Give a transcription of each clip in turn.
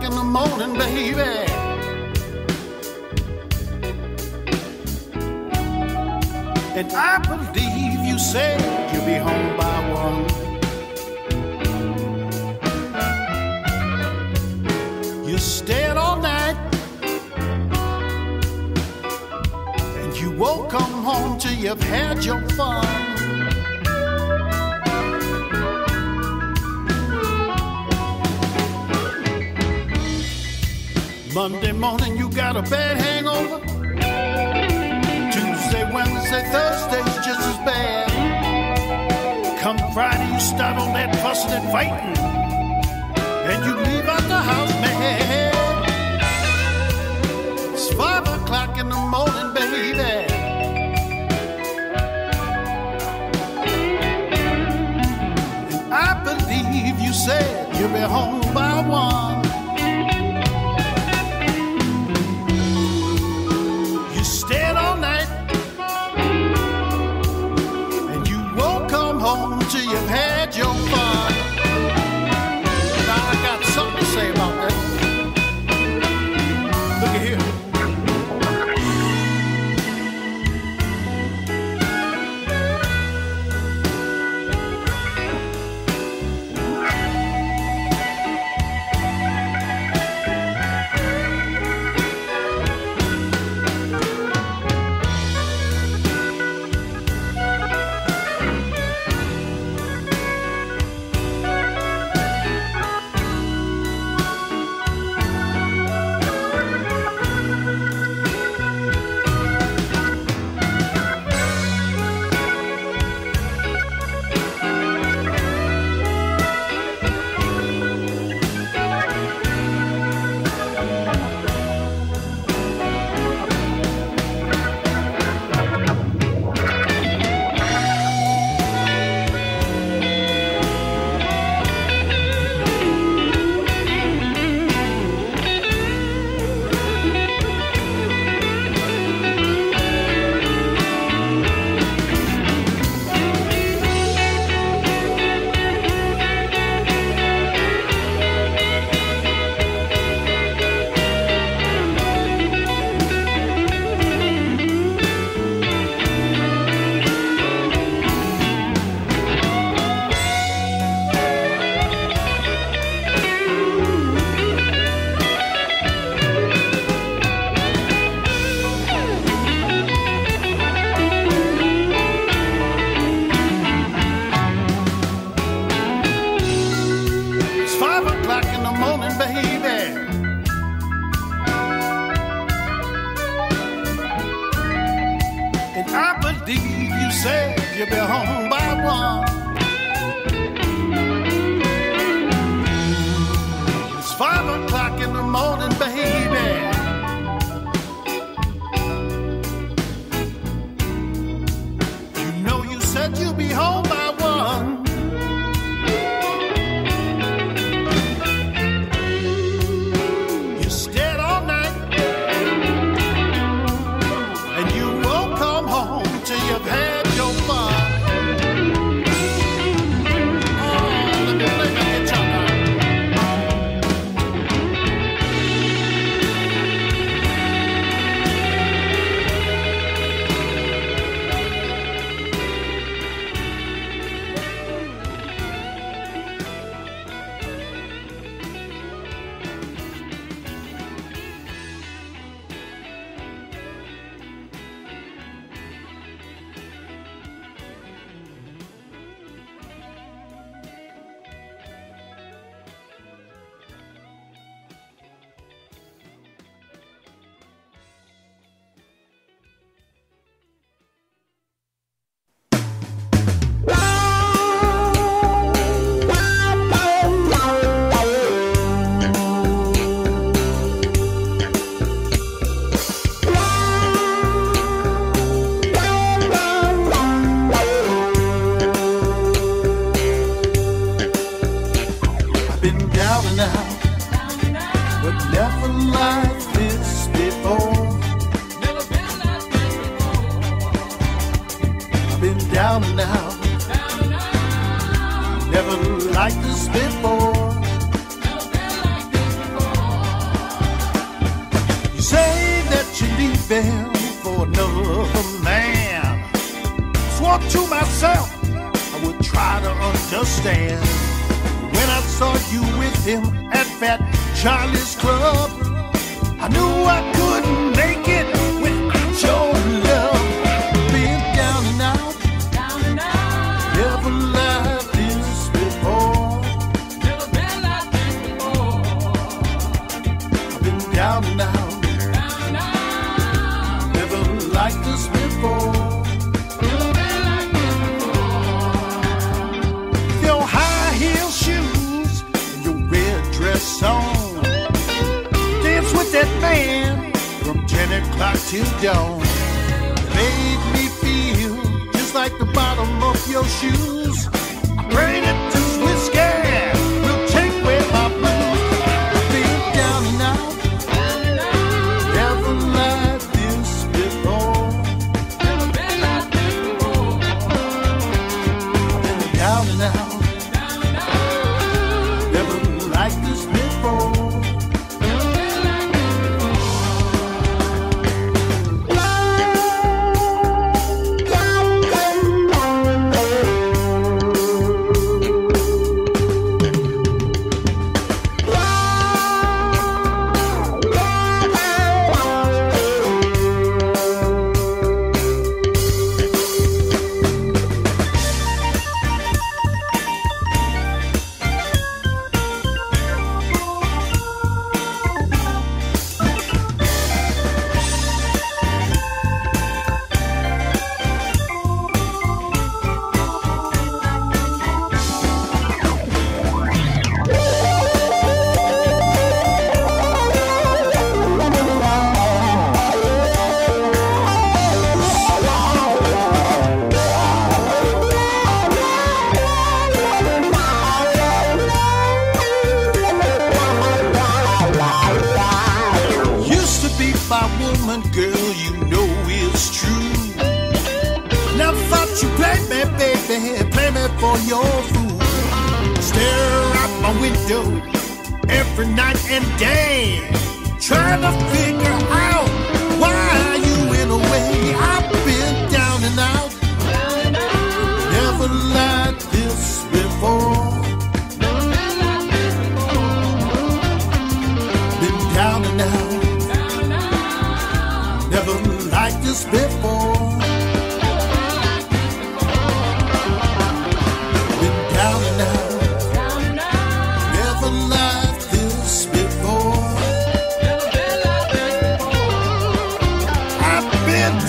o'clock in the morning, baby. And I believe you said you'll be home by one. You stayed all night and you won't come home till you've had your fun. Monday morning you got a bad hangover. Tuesday, Wednesday, Thursday's just as bad. Come Friday you start on that fussing and fighting and you leave out the house mad. It's five o'clock in the morning, baby. I believe you said you'll be home by one. Never like this before. I've been down and out, never like this before. You say that you're leaving for another man. Swore to myself I would try to understand. When I saw you with him at Fat Charlie's Club, I knew I couldn't make on. Dance with that man from 10 o'clock till dawn. Made me feel just like the bottom of your shoes. Bring it to whiskey. We'll take away my blues. I've down and out. Never like this before. Down and out. Never like this before. For your fool. Stare out my window every night and day, trying to figure out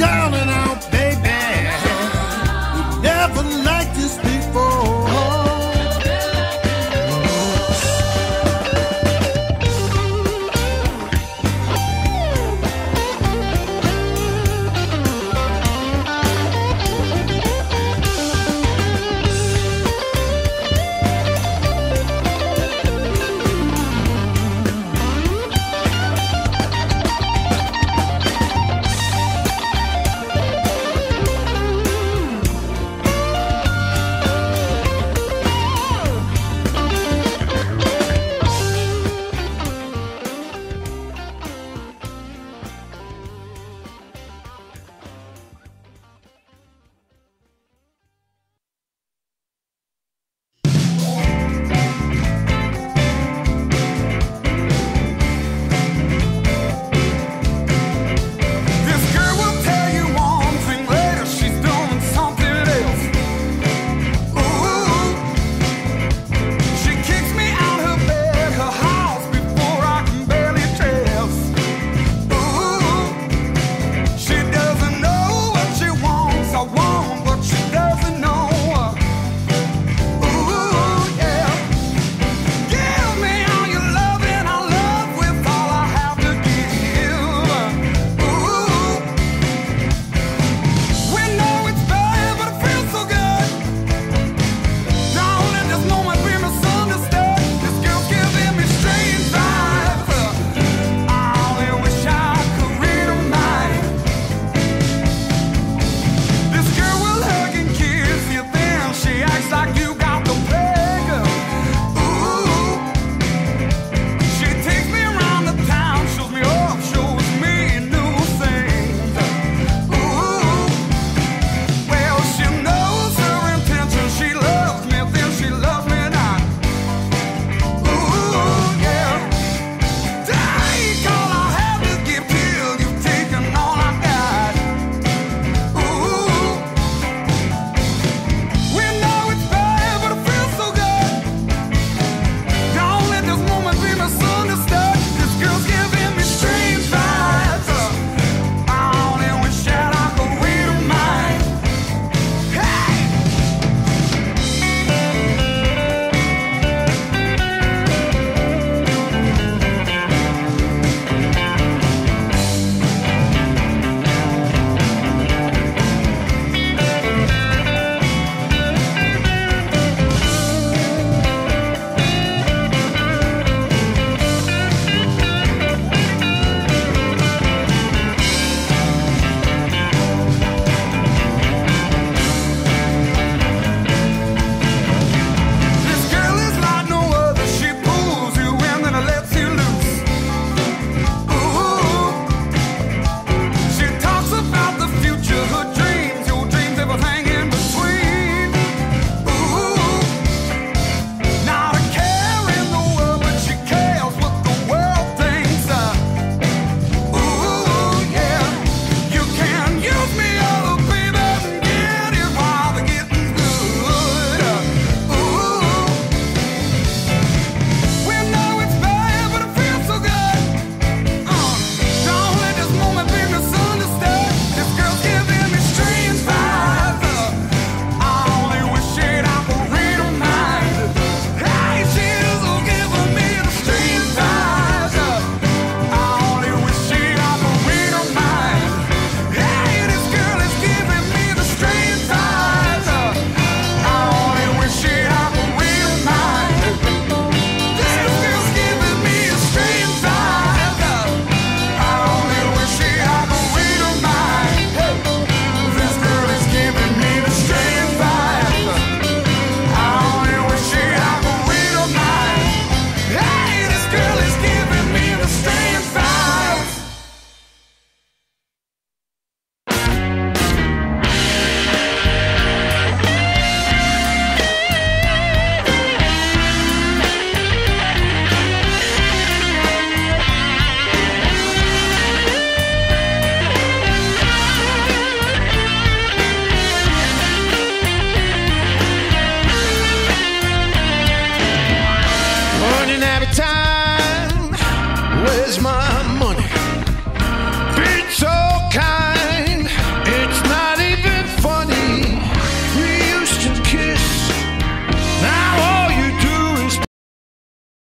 down